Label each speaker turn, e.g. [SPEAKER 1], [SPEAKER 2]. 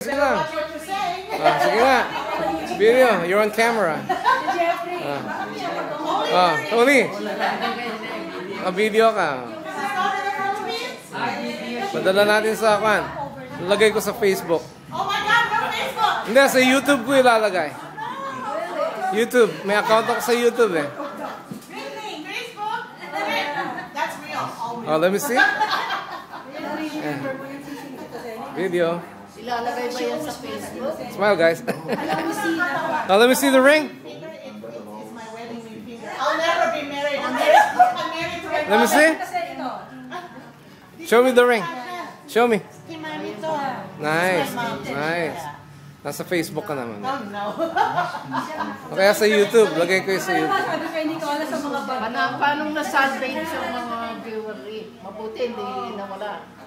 [SPEAKER 1] Sige na. Ah, sige na. Video, you're on camera. Ah, ah Tony. Ah, video ka. Padala natin sa kwan. Lagay ko sa Facebook.
[SPEAKER 2] Oh my God, Facebook.
[SPEAKER 1] Hindi, sa YouTube ko ilalagay. YouTube. May account ako sa YouTube eh. Oh, let me see. Eh. Video.
[SPEAKER 3] Ilalagay ba yan sa Facebook?
[SPEAKER 1] Smile, guys. oh, let me see the ring.
[SPEAKER 2] Finger is, is my wedding ring finger. I'll never be married. I'm married, I'm married to my
[SPEAKER 1] Let me see. Show me the ring. Show me.
[SPEAKER 2] Si ah.
[SPEAKER 1] Nice. Nice. Nasa Facebook ka naman.
[SPEAKER 2] Oh no.
[SPEAKER 1] O kaya sa YouTube. Lagay ko yung sa YouTube.
[SPEAKER 4] Sabi kay Nicola sa mga bag.
[SPEAKER 3] Paano, paano na sunbathe sa mga viewer? Mabuti, hindi nawala.